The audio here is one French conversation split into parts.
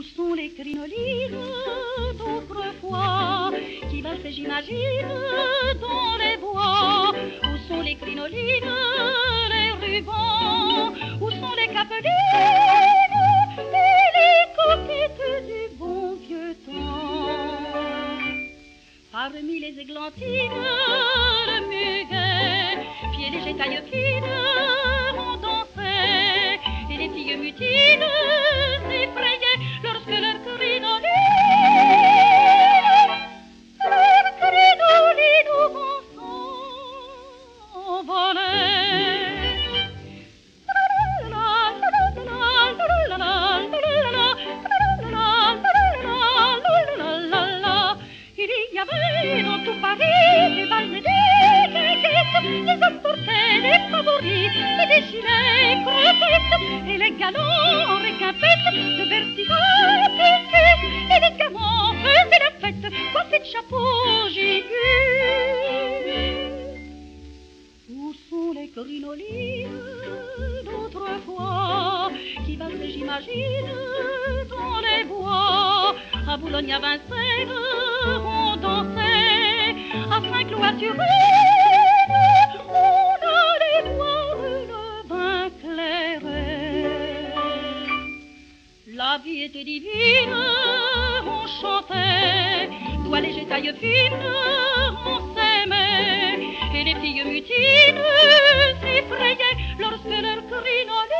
Où sont les crinolines d'autrefois qui valsaient, j'imagine, dans les bois? Où sont les crinolines, les rubans? Où sont les capelines et les coquettes du bon vieux temps? Parmi les églantines, le muguet, pieds légers, taille les portaient des favoris et des gilets crevettes, et les galants en réquimpettes, de piquettes, et les gamins faisaient la fête, coiffés de chapeaux gigus. Où sont les crinolines d'autrefois qui valsaient, j'imagine, dans les bois À Boulogne, à Vincennes, on dansait à Saint-Cloud, vie était divine, on chantait, doigts légers, taille fine, on s'aimait, et les filles mutines s'effrayaient lorsque leur crinoline,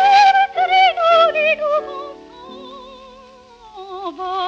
leur crinoline s'envolait.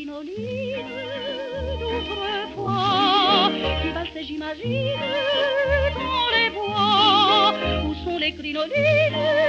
Crinolines d'autrefois qui valsaient, j'imagine, dans les bois. Où sont les crinolines?